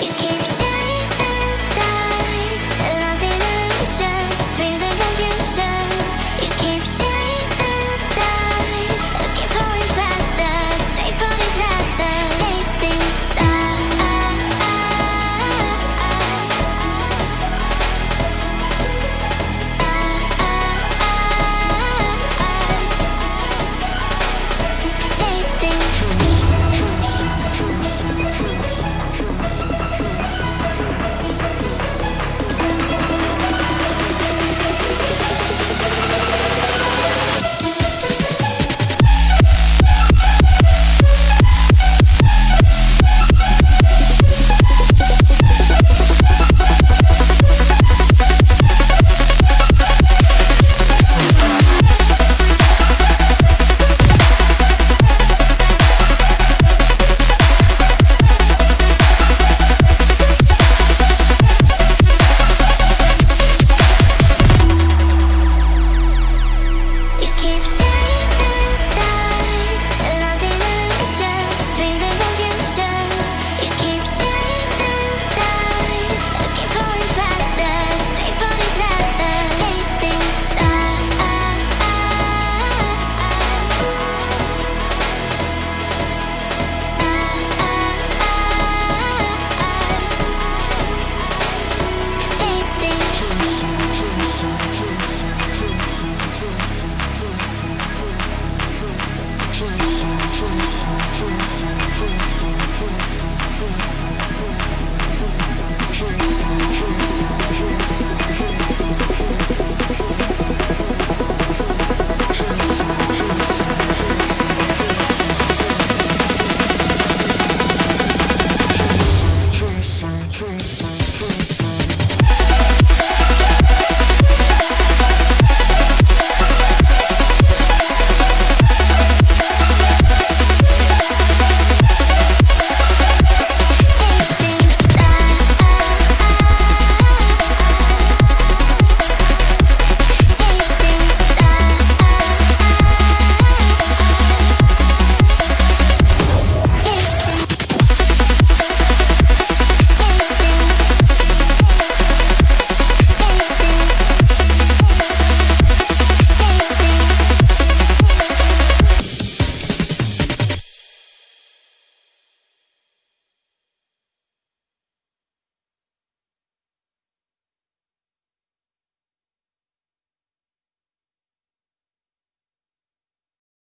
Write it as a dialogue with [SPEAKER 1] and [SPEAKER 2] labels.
[SPEAKER 1] You can't